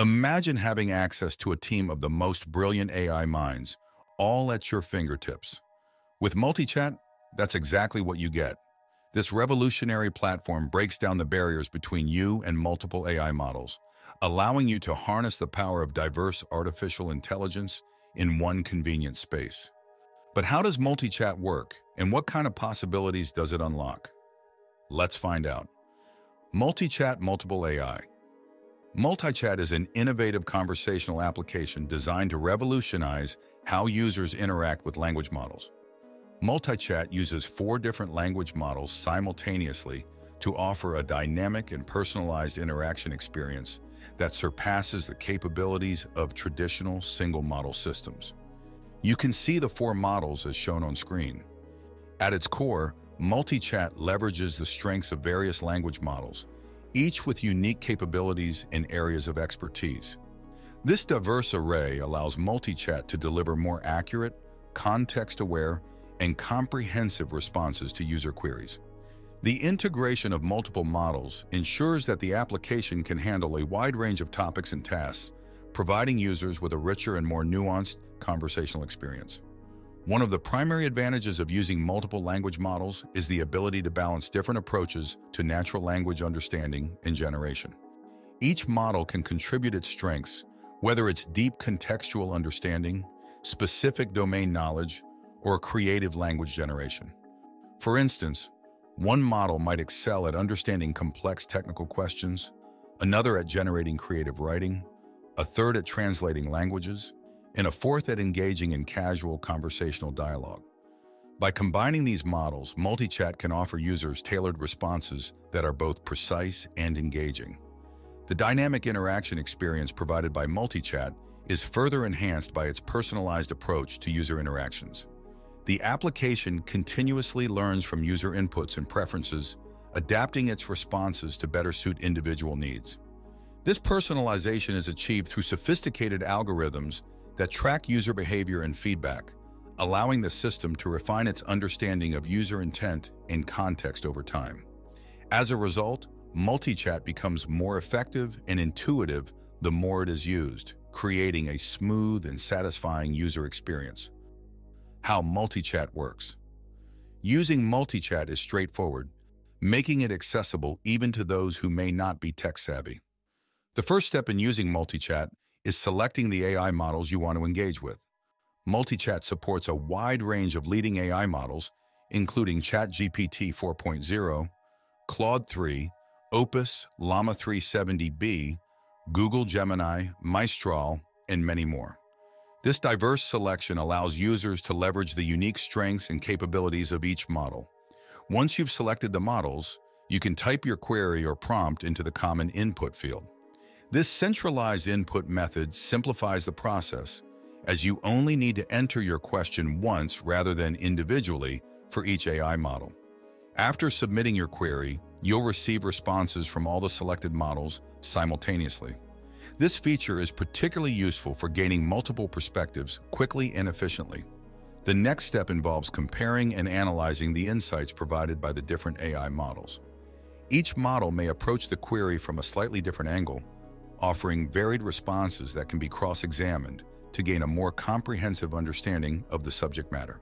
Imagine having access to a team of the most brilliant AI minds, all at your fingertips. With MultiChat, that's exactly what you get. This revolutionary platform breaks down the barriers between you and multiple AI models, allowing you to harness the power of diverse artificial intelligence in one convenient space. But how does MultiChat work, and what kind of possibilities does it unlock? Let's find out. MultiChat Multiple AI MultiChat is an innovative conversational application designed to revolutionize how users interact with language models. MultiChat uses four different language models simultaneously to offer a dynamic and personalized interaction experience that surpasses the capabilities of traditional single-model systems. You can see the four models as shown on screen. At its core, MultiChat leverages the strengths of various language models, each with unique capabilities and areas of expertise. This diverse array allows MultiChat to deliver more accurate, context-aware, and comprehensive responses to user queries. The integration of multiple models ensures that the application can handle a wide range of topics and tasks, providing users with a richer and more nuanced conversational experience. One of the primary advantages of using multiple language models is the ability to balance different approaches to natural language understanding and generation. Each model can contribute its strengths, whether it's deep contextual understanding, specific domain knowledge, or creative language generation. For instance, one model might excel at understanding complex technical questions, another at generating creative writing, a third at translating languages, and a fourth at engaging in casual conversational dialogue. By combining these models, MultiChat can offer users tailored responses that are both precise and engaging. The dynamic interaction experience provided by MultiChat is further enhanced by its personalized approach to user interactions. The application continuously learns from user inputs and preferences, adapting its responses to better suit individual needs. This personalization is achieved through sophisticated algorithms that track user behavior and feedback, allowing the system to refine its understanding of user intent and context over time. As a result, MultiChat becomes more effective and intuitive the more it is used, creating a smooth and satisfying user experience. How MultiChat works. Using MultiChat is straightforward, making it accessible even to those who may not be tech-savvy. The first step in using MultiChat is selecting the AI models you want to engage with. MultiChat supports a wide range of leading AI models, including ChatGPT 4.0, Claude 3, Opus, Llama 3 70B, Google Gemini, Mistral, and many more. This diverse selection allows users to leverage the unique strengths and capabilities of each model. Once you've selected the models, you can type your query or prompt into the common input field. This centralized input method simplifies the process, as you only need to enter your question once rather than individually for each AI model. After submitting your query, you'll receive responses from all the selected models simultaneously. This feature is particularly useful for gaining multiple perspectives quickly and efficiently. The next step involves comparing and analyzing the insights provided by the different AI models. Each model may approach the query from a slightly different angle, offering varied responses that can be cross-examined to gain a more comprehensive understanding of the subject matter.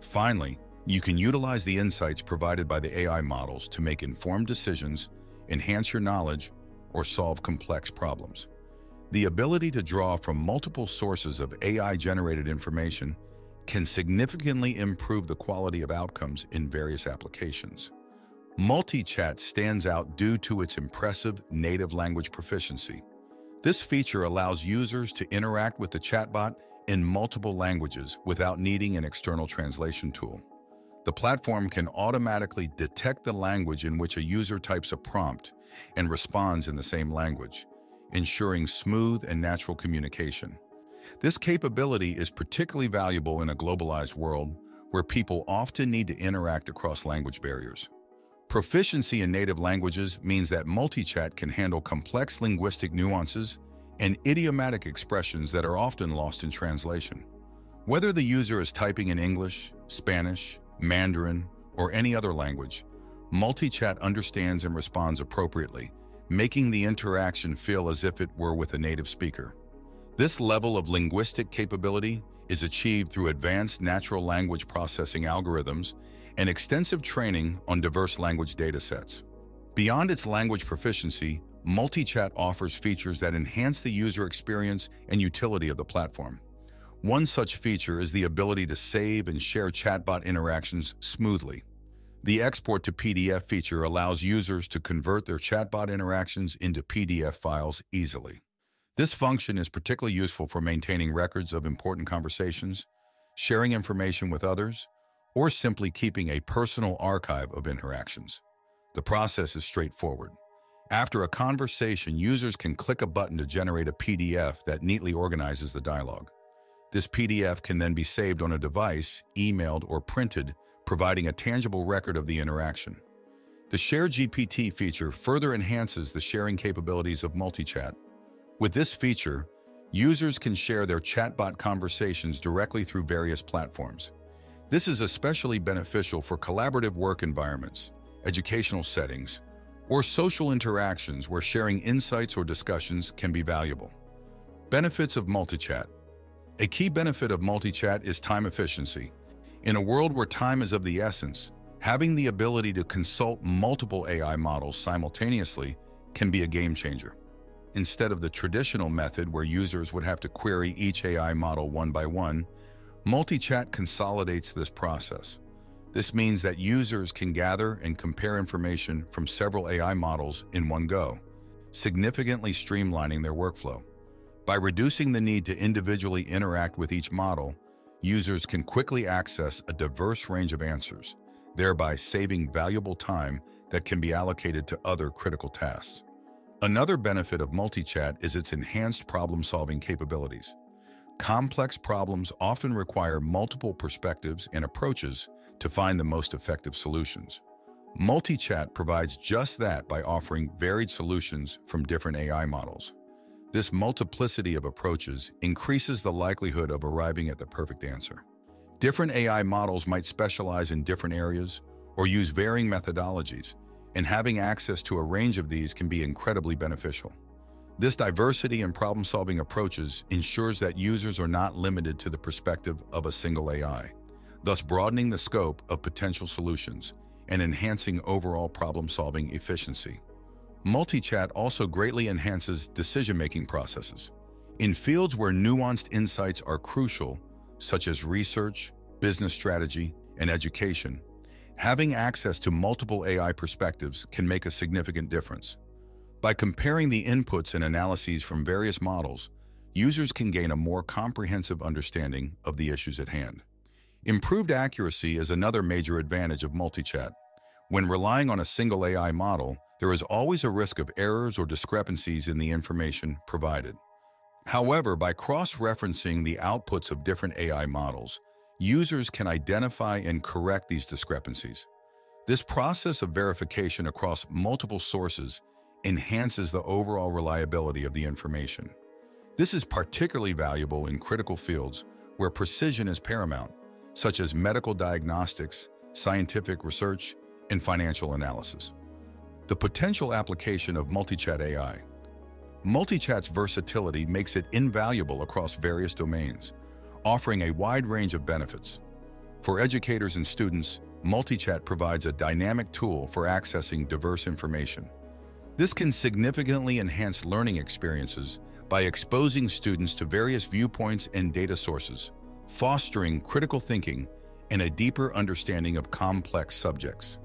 Finally, you can utilize the insights provided by the AI models to make informed decisions, enhance your knowledge, or solve complex problems. The ability to draw from multiple sources of AI-generated information can significantly improve the quality of outcomes in various applications. MultiChat stands out due to its impressive native language proficiency, this feature allows users to interact with the chatbot in multiple languages without needing an external translation tool. The platform can automatically detect the language in which a user types a prompt and responds in the same language, ensuring smooth and natural communication. This capability is particularly valuable in a globalized world where people often need to interact across language barriers. Proficiency in native languages means that MultiChat can handle complex linguistic nuances and idiomatic expressions that are often lost in translation. Whether the user is typing in English, Spanish, Mandarin, or any other language, MultiChat understands and responds appropriately, making the interaction feel as if it were with a native speaker. This level of linguistic capability is achieved through advanced natural language processing algorithms and extensive training on diverse language datasets. Beyond its language proficiency, MultiChat offers features that enhance the user experience and utility of the platform. One such feature is the ability to save and share chatbot interactions smoothly. The export to PDF feature allows users to convert their chatbot interactions into PDF files easily. This function is particularly useful for maintaining records of important conversations, sharing information with others, or simply keeping a personal archive of interactions. The process is straightforward. After a conversation, users can click a button to generate a PDF that neatly organizes the dialogue. This PDF can then be saved on a device, emailed, or printed, providing a tangible record of the interaction. The Share GPT feature further enhances the sharing capabilities of MultiChat. With this feature, users can share their chatbot conversations directly through various platforms. This is especially beneficial for collaborative work environments, educational settings, or social interactions where sharing insights or discussions can be valuable. Benefits of multi-chat: A key benefit of multi-chat is time efficiency. In a world where time is of the essence, having the ability to consult multiple AI models simultaneously can be a game changer. Instead of the traditional method where users would have to query each AI model one by one, MultiChat consolidates this process. This means that users can gather and compare information from several AI models in one go, significantly streamlining their workflow. By reducing the need to individually interact with each model, users can quickly access a diverse range of answers, thereby saving valuable time that can be allocated to other critical tasks. Another benefit of MultiChat is its enhanced problem-solving capabilities. Complex problems often require multiple perspectives and approaches to find the most effective solutions. MultiChat provides just that by offering varied solutions from different AI models. This multiplicity of approaches increases the likelihood of arriving at the perfect answer. Different AI models might specialize in different areas or use varying methodologies, and having access to a range of these can be incredibly beneficial. This diversity in problem-solving approaches ensures that users are not limited to the perspective of a single AI thus broadening the scope of potential solutions and enhancing overall problem-solving efficiency. MultiChat also greatly enhances decision-making processes. In fields where nuanced insights are crucial, such as research, business strategy, and education, having access to multiple AI perspectives can make a significant difference. By comparing the inputs and analyses from various models, users can gain a more comprehensive understanding of the issues at hand. Improved accuracy is another major advantage of MultiChat. When relying on a single AI model, there is always a risk of errors or discrepancies in the information provided. However, by cross-referencing the outputs of different AI models, users can identify and correct these discrepancies. This process of verification across multiple sources enhances the overall reliability of the information. This is particularly valuable in critical fields where precision is paramount such as medical diagnostics, scientific research, and financial analysis. The potential application of MultiChat AI. MultiChat's versatility makes it invaluable across various domains, offering a wide range of benefits. For educators and students, MultiChat provides a dynamic tool for accessing diverse information. This can significantly enhance learning experiences by exposing students to various viewpoints and data sources, fostering critical thinking and a deeper understanding of complex subjects.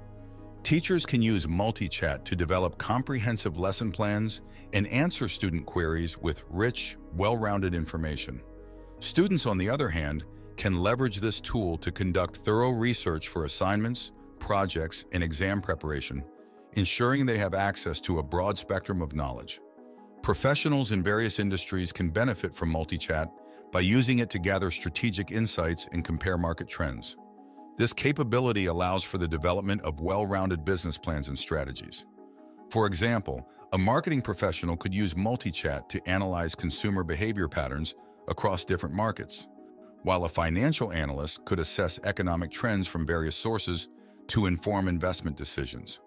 Teachers can use MultiChat to develop comprehensive lesson plans and answer student queries with rich, well-rounded information. Students, on the other hand, can leverage this tool to conduct thorough research for assignments, projects, and exam preparation, ensuring they have access to a broad spectrum of knowledge. Professionals in various industries can benefit from MultiChat by using it to gather strategic insights and compare market trends. This capability allows for the development of well-rounded business plans and strategies. For example, a marketing professional could use MultiChat to analyze consumer behavior patterns across different markets, while a financial analyst could assess economic trends from various sources to inform investment decisions.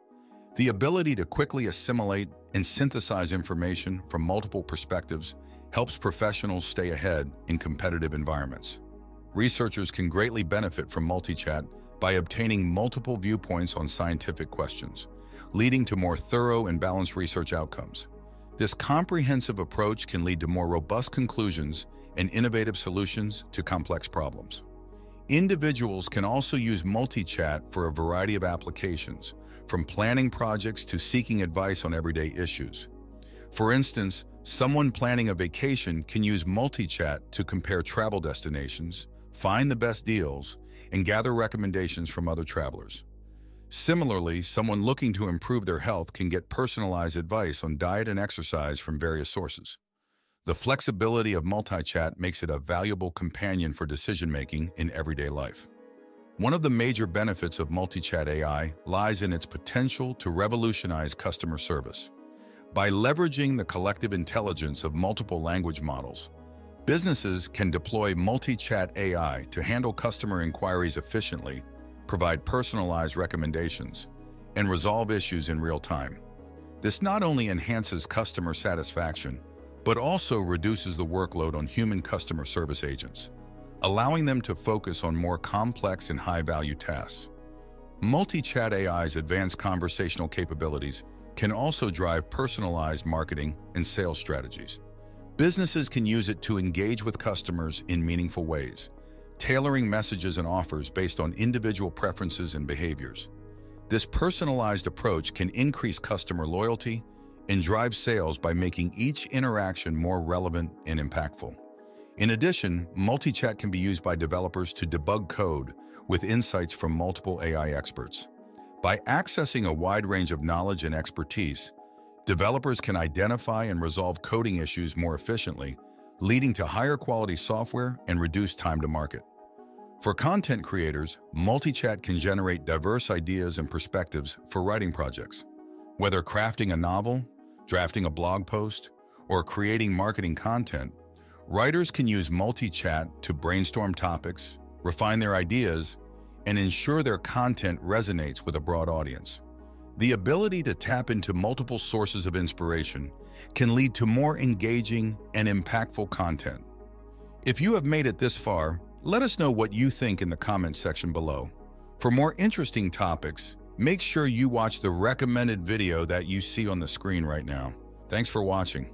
The ability to quickly assimilate and synthesize information from multiple perspectives helps professionals stay ahead in competitive environments. Researchers can greatly benefit from multi-chat by obtaining multiple viewpoints on scientific questions, leading to more thorough and balanced research outcomes. This comprehensive approach can lead to more robust conclusions and innovative solutions to complex problems. Individuals can also use multi-chat for a variety of applications, from planning projects to seeking advice on everyday issues. For instance, someone planning a vacation can use multi-chat to compare travel destinations, find the best deals, and gather recommendations from other travelers. Similarly, someone looking to improve their health can get personalized advice on diet and exercise from various sources. The flexibility of multi-chat makes it a valuable companion for decision-making in everyday life. One of the major benefits of multi-chat AI lies in its potential to revolutionize customer service. By leveraging the collective intelligence of multiple language models, businesses can deploy multi-chat AI to handle customer inquiries efficiently, provide personalized recommendations, and resolve issues in real time. This not only enhances customer satisfaction, but also reduces the workload on human customer service agents allowing them to focus on more complex and high-value tasks. Multi-chat AI's advanced conversational capabilities can also drive personalized marketing and sales strategies. Businesses can use it to engage with customers in meaningful ways, tailoring messages and offers based on individual preferences and behaviors. This personalized approach can increase customer loyalty and drive sales by making each interaction more relevant and impactful. In addition, multi-chat can be used by developers to debug code with insights from multiple AI experts. By accessing a wide range of knowledge and expertise, developers can identify and resolve coding issues more efficiently, leading to higher quality software and reduced time to market. For content creators, multi-chat can generate diverse ideas and perspectives for writing projects. Whether crafting a novel, drafting a blog post, or creating marketing content, Writers can use multi-chat to brainstorm topics, refine their ideas, and ensure their content resonates with a broad audience. The ability to tap into multiple sources of inspiration can lead to more engaging and impactful content. If you have made it this far, let us know what you think in the comments section below. For more interesting topics, make sure you watch the recommended video that you see on the screen right now. Thanks for watching.